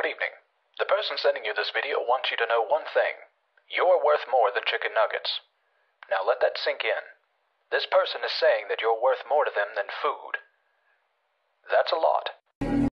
Good evening. The person sending you this video wants you to know one thing. You're worth more than chicken nuggets. Now let that sink in. This person is saying that you're worth more to them than food.